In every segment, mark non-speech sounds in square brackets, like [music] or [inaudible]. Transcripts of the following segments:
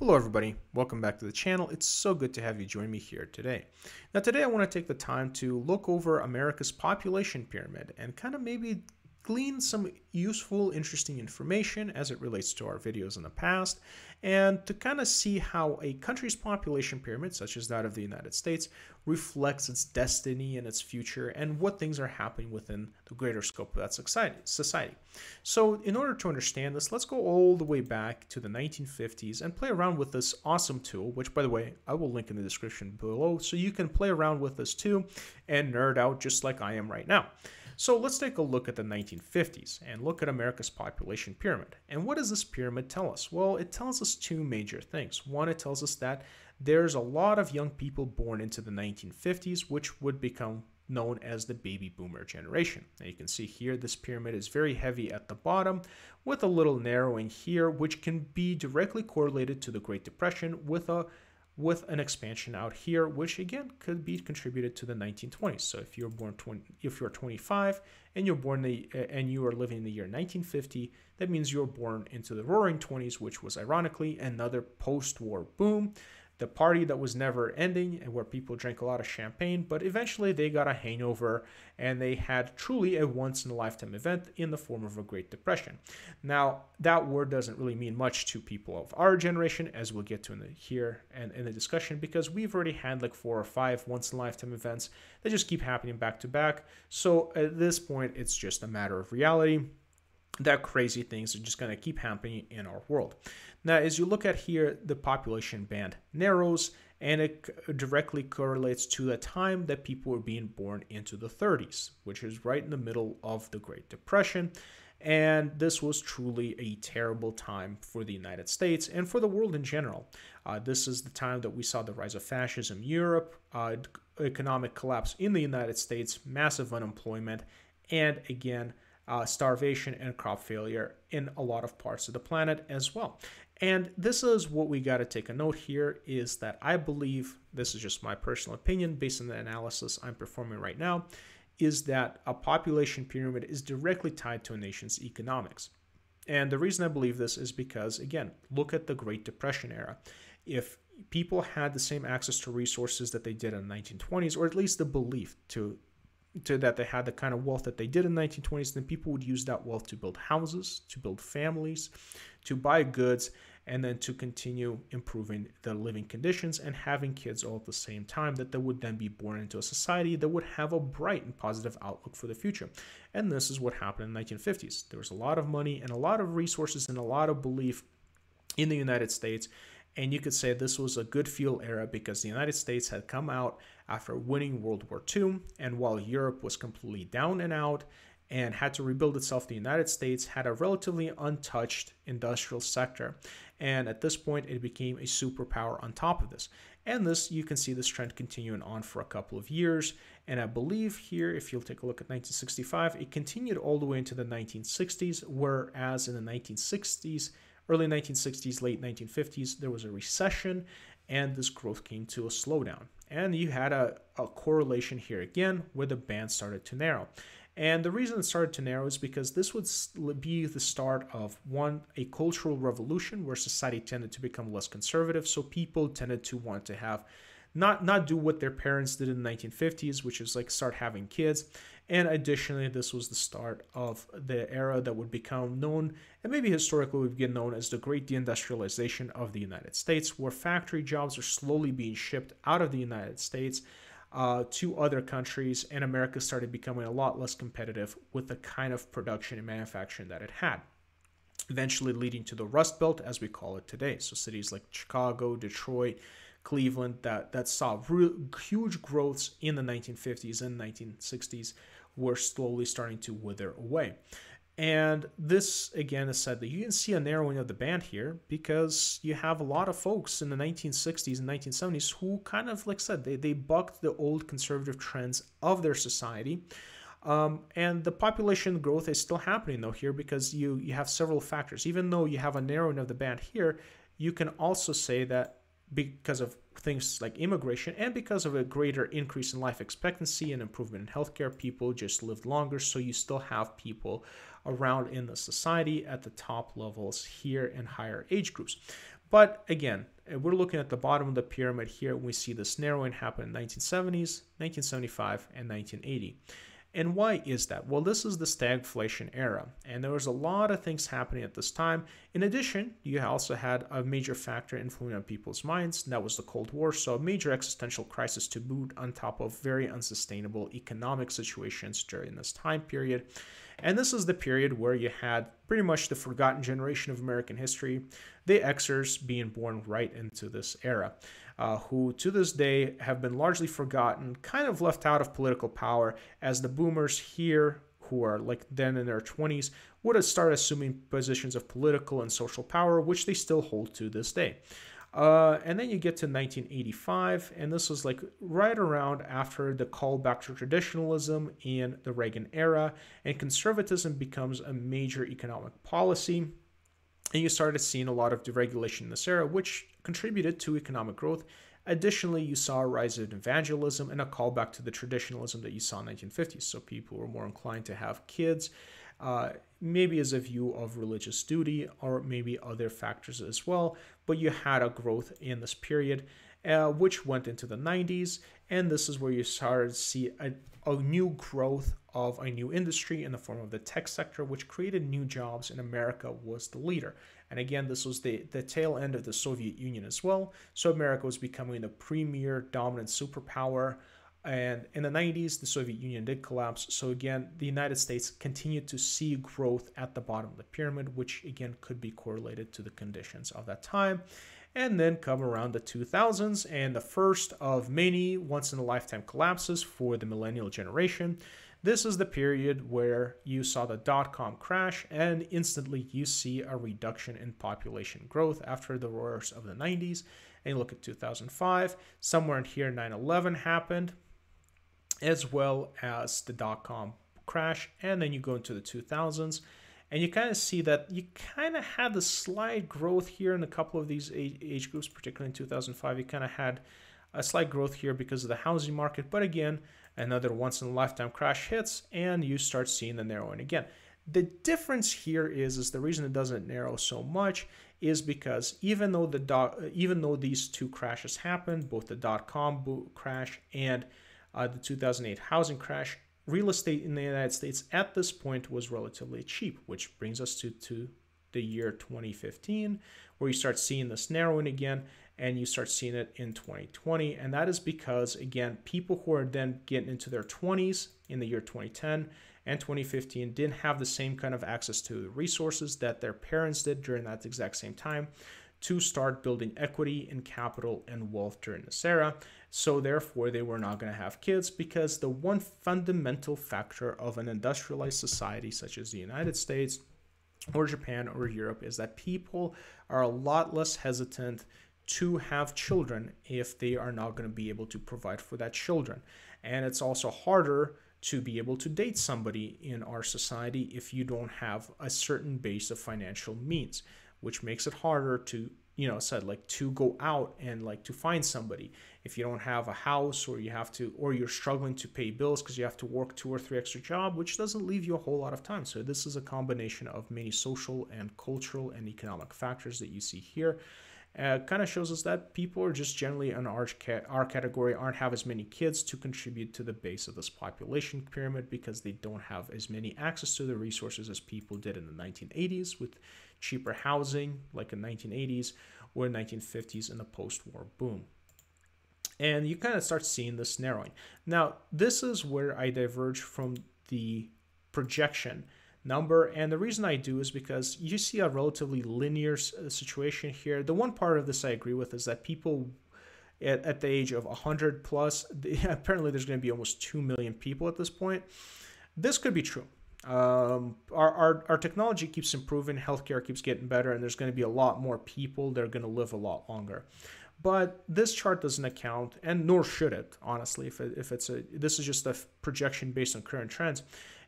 Hello everybody, welcome back to the channel. It's so good to have you join me here today. Now today I want to take the time to look over America's population pyramid and kind of maybe glean some useful, interesting information as it relates to our videos in the past, and to kind of see how a country's population pyramid, such as that of the United States, reflects its destiny and its future, and what things are happening within the greater scope of that society. So, in order to understand this, let's go all the way back to the 1950s and play around with this awesome tool, which, by the way, I will link in the description below, so you can play around with this too and nerd out just like I am right now. So let's take a look at the 1950s and look at America's population pyramid. And what does this pyramid tell us? Well, it tells us two major things. One, it tells us that there's a lot of young people born into the 1950s, which would become known as the baby boomer generation. Now you can see here this pyramid is very heavy at the bottom with a little narrowing here, which can be directly correlated to the Great Depression with a with an expansion out here, which again could be contributed to the 1920s. So if you're born 20, if you're 25 and you're born the, and you are living in the year 1950, that means you're born into the Roaring 20s, which was ironically another post-war boom the party that was never ending and where people drank a lot of champagne, but eventually they got a hangover and they had truly a once in a lifetime event in the form of a Great Depression. Now, that word doesn't really mean much to people of our generation, as we'll get to in the, here and in the discussion, because we've already had like four or five once in a lifetime events that just keep happening back to back. So at this point, it's just a matter of reality that crazy things are just going to keep happening in our world. Now, as you look at here, the population band narrows and it directly correlates to the time that people were being born into the 30s, which is right in the middle of the Great Depression. And this was truly a terrible time for the United States and for the world in general. Uh, this is the time that we saw the rise of fascism in Europe, uh, economic collapse in the United States, massive unemployment, and again, uh, starvation and crop failure in a lot of parts of the planet as well. And this is what we got to take a note here is that I believe, this is just my personal opinion based on the analysis I'm performing right now, is that a population pyramid is directly tied to a nation's economics. And the reason I believe this is because, again, look at the Great Depression era. If people had the same access to resources that they did in the 1920s, or at least the belief to to that they had the kind of wealth that they did in the 1920s, then people would use that wealth to build houses, to build families, to buy goods, and then to continue improving the living conditions and having kids all at the same time that they would then be born into a society that would have a bright and positive outlook for the future. And this is what happened in the 1950s. There was a lot of money and a lot of resources and a lot of belief in the United States and you could say this was a good fuel era because the United States had come out after winning World War II, and while Europe was completely down and out and had to rebuild itself, the United States had a relatively untouched industrial sector. And at this point, it became a superpower on top of this. And this, you can see this trend continuing on for a couple of years. And I believe here, if you'll take a look at 1965, it continued all the way into the 1960s, whereas in the 1960s, early 1960s, late 1950s, there was a recession and this growth came to a slowdown. And you had a, a correlation here again where the band started to narrow. And the reason it started to narrow is because this would be the start of one, a cultural revolution where society tended to become less conservative. So people tended to want to have not not do what their parents did in the 1950s, which is like start having kids. And additionally, this was the start of the era that would become known, and maybe historically would get known as the Great Deindustrialization of the United States, where factory jobs are slowly being shipped out of the United States uh, to other countries, and America started becoming a lot less competitive with the kind of production and manufacturing that it had eventually leading to the Rust Belt as we call it today. So cities like Chicago, Detroit, Cleveland that, that saw real, huge growths in the 1950s and 1960s were slowly starting to wither away. And this, again, is said that you can see a narrowing of the band here because you have a lot of folks in the 1960s and 1970s who kind of, like I said, they, they bucked the old conservative trends of their society. Um, and the population growth is still happening though here because you, you have several factors. Even though you have a narrowing of the band here, you can also say that because of things like immigration and because of a greater increase in life expectancy and improvement in healthcare, people just lived longer. So you still have people around in the society at the top levels here and higher age groups. But again, uh, we're looking at the bottom of the pyramid here. We see this narrowing happen in 1970s, 1975, and 1980. And why is that? Well, this is the stagflation era, and there was a lot of things happening at this time. In addition, you also had a major factor influencing on people's minds, and that was the Cold War. So, a major existential crisis to boot, on top of very unsustainable economic situations during this time period. And this is the period where you had pretty much the forgotten generation of American history, the Xers being born right into this era uh, who to this day have been largely forgotten, kind of left out of political power, as the boomers here, who are like then in their 20s, would have started assuming positions of political and social power, which they still hold to this day. Uh, and then you get to 1985, and this was like right around after the call back to traditionalism in the Reagan era, and conservatism becomes a major economic policy. And you started seeing a lot of deregulation in this era, which contributed to economic growth. Additionally, you saw a rise in evangelism and a callback to the traditionalism that you saw in the 1950s. So people were more inclined to have kids, uh, maybe as a view of religious duty or maybe other factors as well. But you had a growth in this period, uh, which went into the 90s. And this is where you started to see a, a new growth of a new industry in the form of the tech sector, which created new jobs, and America was the leader. And again, this was the, the tail end of the Soviet Union as well. So America was becoming the premier dominant superpower. And in the 90s, the Soviet Union did collapse. So again, the United States continued to see growth at the bottom of the pyramid, which again could be correlated to the conditions of that time. And then come around the 2000s and the first of many once in a lifetime collapses for the millennial generation. This is the period where you saw the dot com crash, and instantly you see a reduction in population growth after the roars of the 90s. And look at 2005, somewhere in here, 9 11 happened, as well as the dot com crash. And then you go into the 2000s, and you kind of see that you kind of had the slight growth here in a couple of these age groups, particularly in 2005. You kind of had a slight growth here because of the housing market, but again, another once in a lifetime crash hits and you start seeing the narrowing again. The difference here is is the reason it doesn't narrow so much is because even though the dot, even though these two crashes happened, both the dot com crash and uh, the 2008 housing crash, real estate in the United States at this point was relatively cheap, which brings us to, to the year 2015, where you start seeing this narrowing again and you start seeing it in 2020. And that is because, again, people who are then getting into their 20s in the year 2010 and 2015 didn't have the same kind of access to resources that their parents did during that exact same time to start building equity and capital and wealth during this era. So, therefore, they were not going to have kids because the one fundamental factor of an industrialized society such as the United States or Japan or Europe is that people are a lot less hesitant to have children if they are not going to be able to provide for that children. And it's also harder to be able to date somebody in our society if you don't have a certain base of financial means, which makes it harder to, you know, said like to go out and like to find somebody. If you don't have a house or you have to, or you're struggling to pay bills because you have to work two or three extra job, which doesn't leave you a whole lot of time. So this is a combination of many social and cultural and economic factors that you see here uh, kind of shows us that people are just generally in our, our category aren't have as many kids to contribute to the base of this population pyramid because they don't have as many access to the resources as people did in the 1980s with cheaper housing like in 1980s or 1950s in the post-war boom and you kind of start seeing this narrowing now this is where i diverge from the projection number. And the reason I do is because you see a relatively linear uh, situation here. The one part of this I agree with is that people at, at the age of 100 plus, [laughs] apparently there's going to be almost 2 million people at this point. This could be true. Um, our, our, our technology keeps improving, healthcare keeps getting better, and there's going to be a lot more people that are going to live a lot longer. But this chart doesn't account, and nor should it, honestly, if, it, if it's a, this is just a projection based on current trends.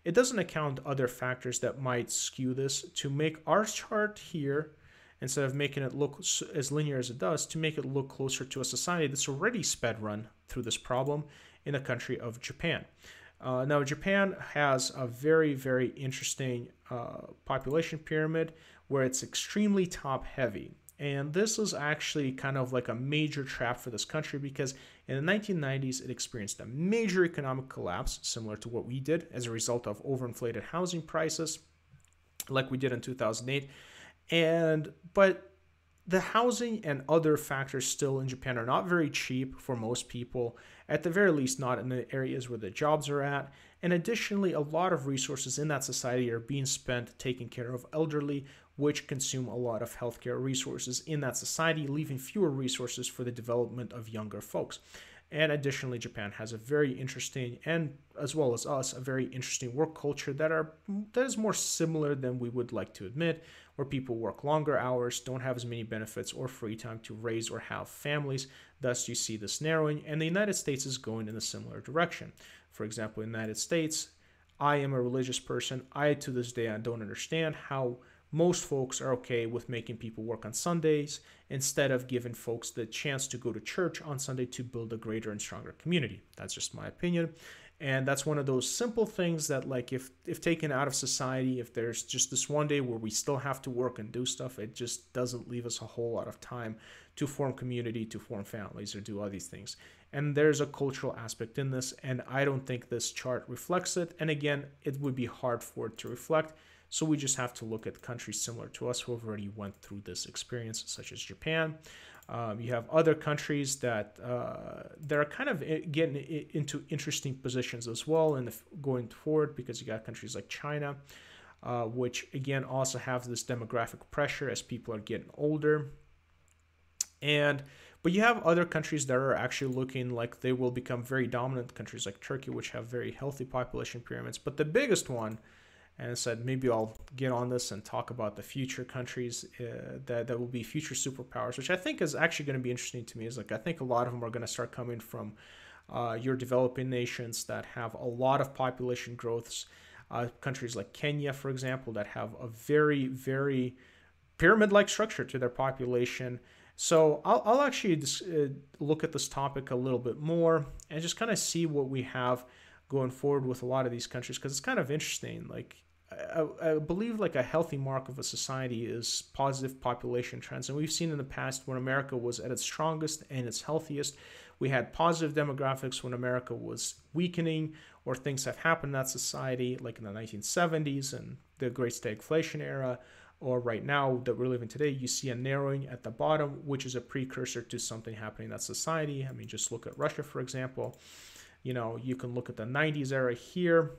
It doesn't account other factors that might skew this to make our chart here, instead of making it look as linear as it does, to make it look closer to a society that's already sped run through this problem in the country of Japan. Uh, now, Japan has a very, very interesting uh, population pyramid where it's extremely top heavy. And this is actually kind of like a major trap for this country because in the 1990s, it experienced a major economic collapse, similar to what we did as a result of overinflated housing prices, like we did in 2008. And, but the housing and other factors still in Japan are not very cheap for most people, at the very least, not in the areas where the jobs are at. And additionally, a lot of resources in that society are being spent taking care of elderly, which consume a lot of healthcare resources in that society, leaving fewer resources for the development of younger folks. And additionally, Japan has a very interesting and as well as us, a very interesting work culture that are that is more similar than we would like to admit, where people work longer hours, don't have as many benefits or free time to raise or have families. Thus, you see this narrowing, and the United States is going in a similar direction. For example, in the United States, I am a religious person. I to this day I don't understand how most folks are okay with making people work on Sundays instead of giving folks the chance to go to church on Sunday to build a greater and stronger community. That's just my opinion. And that's one of those simple things that like if if taken out of society, if there's just this one day where we still have to work and do stuff, it just doesn't leave us a whole lot of time to form community, to form families or do all these things. And there's a cultural aspect in this and I don't think this chart reflects it. And again, it would be hard for it to reflect so we just have to look at countries similar to us who have already went through this experience, such as Japan. Um, you have other countries that uh, that are kind of getting into interesting positions as well, and going forward because you got countries like China, uh, which again also have this demographic pressure as people are getting older, and but you have other countries that are actually looking like they will become very dominant. Countries like Turkey, which have very healthy population pyramids, but the biggest one and I said maybe I'll get on this and talk about the future countries uh, that that will be future superpowers, which I think is actually going to be interesting to me. Is like I think a lot of them are going to start coming from uh, your developing nations that have a lot of population growths. Uh, countries like Kenya, for example, that have a very very pyramid-like structure to their population. So I'll, I'll actually just, uh, look at this topic a little bit more and just kind of see what we have going forward with a lot of these countries because it's kind of interesting. Like I, I, believe like a healthy mark of a society is positive population trends, and we've seen in the past when America was at its strongest and its healthiest, we had positive demographics when America was weakening or things have happened in that society, like in the 1970s and the Great Stagflation era. Or right now that we're living today, you see a narrowing at the bottom, which is a precursor to something happening in that society. I mean, just look at Russia, for example. You know, you can look at the 90s era here,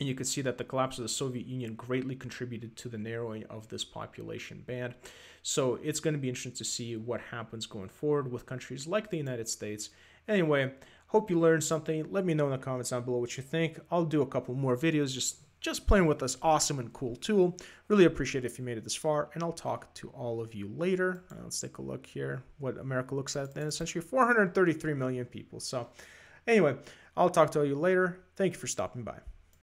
and you can see that the collapse of the Soviet Union greatly contributed to the narrowing of this population band. So it's going to be interesting to see what happens going forward with countries like the United States. Anyway, hope you learned something. Let me know in the comments down below what you think. I'll do a couple more videos just just playing with this awesome and cool tool. Really appreciate if you made it this far, and I'll talk to all of you later. Uh, let's take a look here, what America looks at then. Essentially 433 million people. So Anyway, I'll talk to all you later. Thank you for stopping by.